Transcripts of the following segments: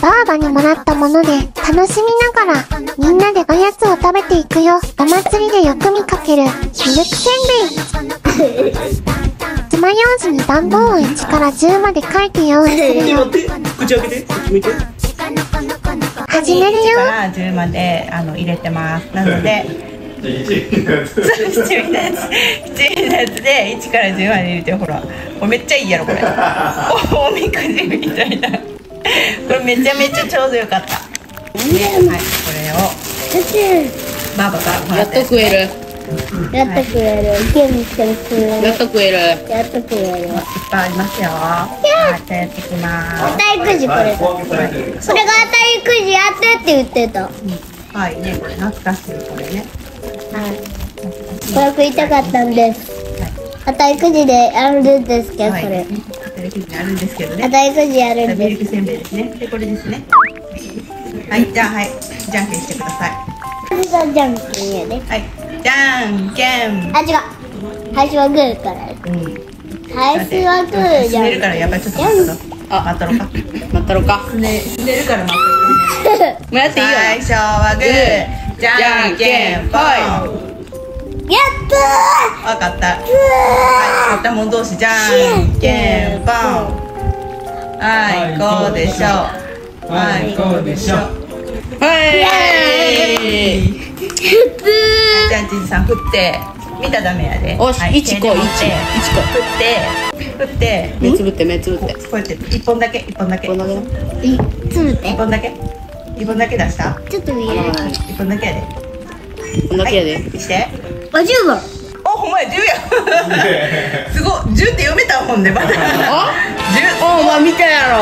ばあばにもらったもので楽しみながらみんなでおやつを食べていくよ。お祭りでよく見かける。ミルクせんべい。爪楊枝に番号を1から10まで書いて用意するよ。待って口開けてこっち向いて。始めるよ。1から10まであの入れてます。なので七味のやつ七味のやつで1から10まで入れてほらめっちゃいいやろこれ。おみくじみたいな これめちゃめちゃちょうどよかったではいこれをバーバやっと食えるやってくれる。ゲームしてくれる。やっと食えるやってくれる。いっぱいありますよやってきます当たりくじこれだ。これが当たりくじやってって言ってた。はいねこれ懐かしいこれねこれ食いたかったんです。当たりくじでやるんですけど、はいこれ。あるんですけどね当たりくじやるんです。ミルクせんべいですね。で、これですね。はい、じゃあ、はい、じゃんけんしてください。これがじゃんけんやね。はい、じゃんけん。あ、違う。最初はグーから。うん。最初はグーじゃん。滑るから、やっぱりちょっと待っとろう。あ、待っとろうか。なったろかね、滑るから待っとろう。もうやっていいよ最初はグー、じゃんけんぽい。やったわかった。はい、買ったもん同士、じゃん。けんぽん。はい、こうでしょう。はい、こうでしょう。はいじゃんちんさん振って。見たらダメやで。おしはい一個一個手で持って一個振って振って。目つぶって目つぶって。こうやって一本だけ一本だけ。一。本だけ？一本だけ？出した？ちょっと見える。一本だけやで。こんだけやで。はいしてあ、十番。おほんまや10や。すごい。10って読めたもんねまだ10すおお前見たやろ。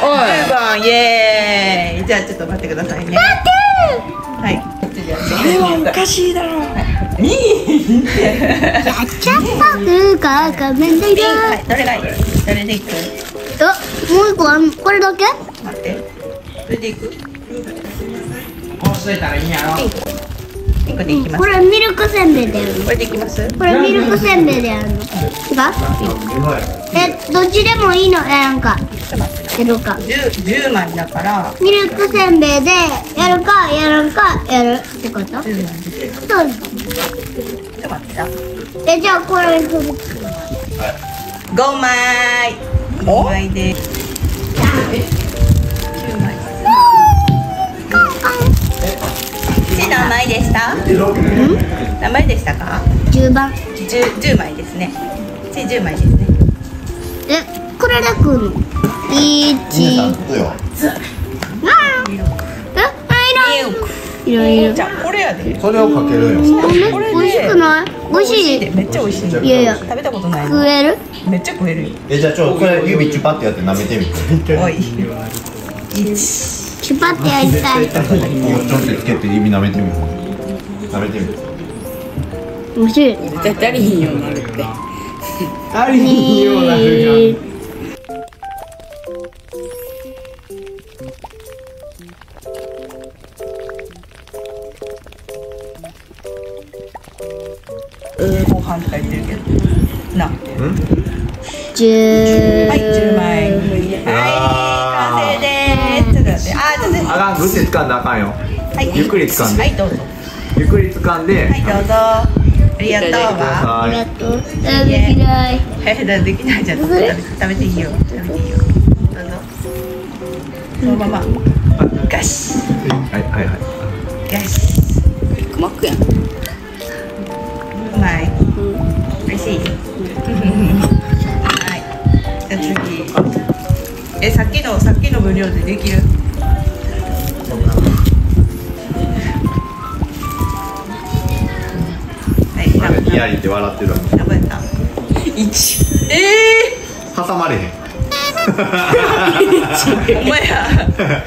ごい。おい。10番イエーイ。じゃあちょっと待ってくださいね。はいこっちでやってこれはおかしいだろ。やっちゃった。くか仮面ライダはいどれがいい？どれでいく？ー。あ、もう一個あんこれだけ？待って。それでいく？こうしといたらいいんやろピンクでいきますこれミルクせんべいでやるのこれでいきます？これミルクせんべいでやるの違うえ、どっちでもいいの？やんかやるか。10, 10枚だから。ミルクせんべいでやるかやらんかやるってこと？そう10枚ですちょっと待って。なえ、じゃあこれ振る。5枚。5枚でした？何枚でしたか？10番。10, 10枚ですね。次10枚ですね。え、これで食うの1よえ、いろいろ。じゃあこれやで。それをかけるよ。これで美味しくない？美味しい？で。めっちゃ美味しいいやいや。食べたことない食える？めっちゃ食えるよ。えじゃあちょこれ指チュパってやって舐めてみて。おい。1チュパってやりたい。ちょっとつけて指舐めてみて舐めてみて。面白い。絶対足りひんようになるって。ありによう。なるが後半とか言ってるけど。な。10はい、10枚。はい、完成です。ちょっと待って、あー、ちょっと待って。あかん、グッて掴んだらあかんよ。はい、ゆっくり掴んで。はい、どうぞ。ゆっくり掴んで、はい、どうぞ。ありがとうわ。はありがとう食べ嫌いえ、だ、できないじゃん。食べて、食べていいよ。食べていいよ。どうぞ。そのまま。ガシ。い。はいはいはい。ガシ。クマックやんうまい。美味しい。はい。じゃ、次。え、さっきの、さっきの分量でできる？はい、あれニヤリって笑ってるわ何番やった一え挟まれへん。えー、ほんまや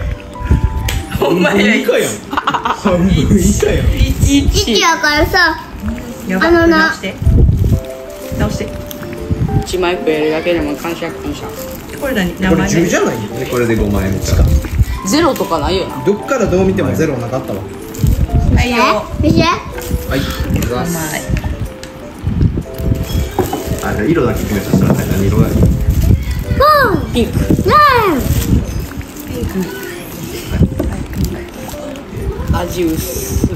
ほんまや以下やん。半分以下やん1やからさやばあのな直して。直して。1枚食えるだけでも感謝感謝。これ何？これ何？枚10じゃないよでこれで5万円か。ゼロとかないよな。どっからどう見てもゼロなかったわ。はいよ。見せて。はいうまいあじゃあ色だけ決めさせてください。何色がい。い。フォーピンクピンク味薄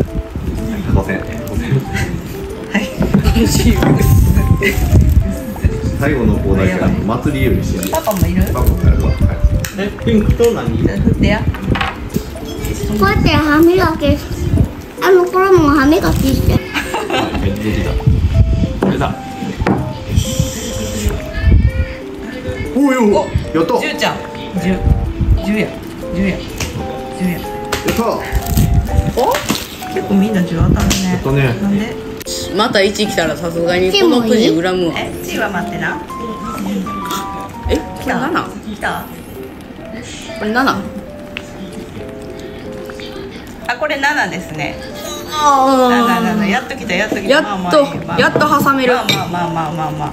はい。味薄最後のコーナーから祭りよりしてるパパもい。るパパもやるわはい。えピンクと何振ってやこうやって歯磨きあの頃も歯磨きしていおいやったじゅうちゃん。じゅうじゅうや。じゅうや。じゅうや。やったお？結構みんなじゅう当たるね。とね。なんで？また1来たらさすがにこのくじ恨むわ。えちは待ってな。えこれ来た？7? 来た？これ 7? あこれ七ですね。あ七七やっと来たやっと来た。やっとやっと挟める。まあまあまあまあまあ。まあ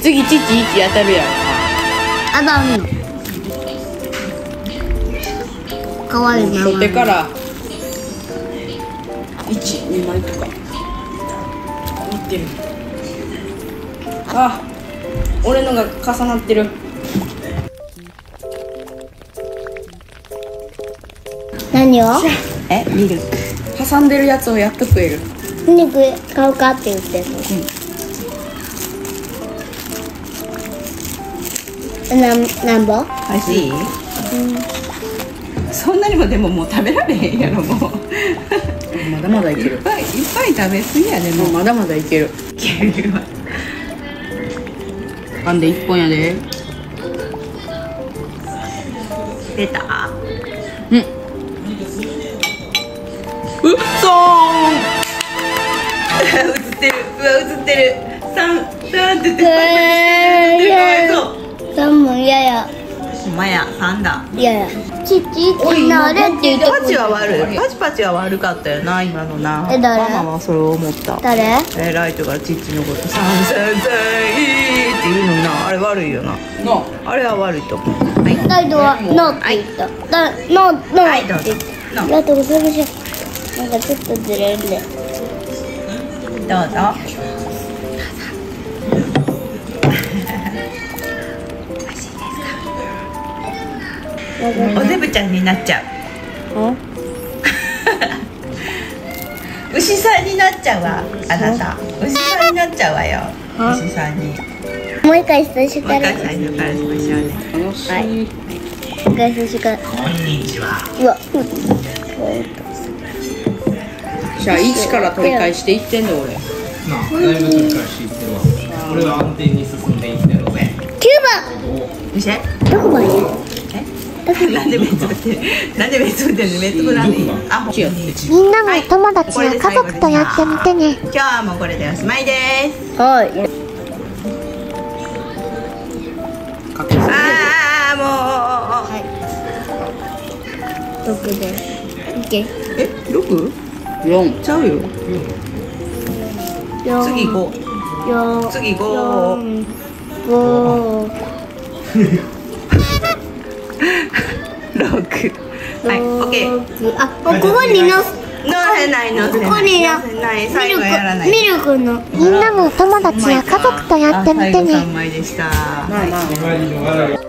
次父1当たるやろあだんのかわいいな。初手から。12枚とか。持ってる。あ俺のが重なってる。何を？え見る。挟んでるやつをやっと食える。肉買うかって言ってんの。なんなんぼ？美味しい、そんなにもでももう食べられへんやろもう。まだまだいける。いっぱいいっぱい食べ過ぎやでもう。もうまだまだいける。いけるわ。あんで1本やで？出た。うん。うっそ 映ってる。うわ映ってる。三三って言ってかわいそうサンも嫌や。ほんまや三だ？嫌や。父ってなれって言ってパチは悪い。パチパチは悪かったよな今のな。え誰？ママはそれを思った。誰？えライトがチッチのこと「三三三いい」って言うのにな。あれ悪いよな。の。あれは悪いと思う。はい。ライトはノーって言った。だノーノーって言った。ライト。がそれじゃなんかちょっとずれるんで。どうぞおデブちゃんになっちゃう。牛さんになっちゃうわあなた。牛さんになっちゃうわよ牛さんに。ももう一回最初うから。一回最初からしましょうねはいもう一回最初から。こんにちは。うわ。うんじゃあ1から取り返していってんだ俺。なあ。だいぶ繰り返しいってるわ。俺は安定に進んでいってるので見せ。9番どこまでなんで目つぶってなんで目つぶってんの目つぶらんでいいみんなもお友達や家族とやってみてね。今日はもうこれでおしまいです。はい。ああもう。6でいけえ六？4ちゃうよ。四。次五四。次五四。五 はいオッケー六あここにのす乗せない乗せない。ここにな乗せない最ミル後やらない。クミルクのみんなもお友達や家族とやってみてあ最後ね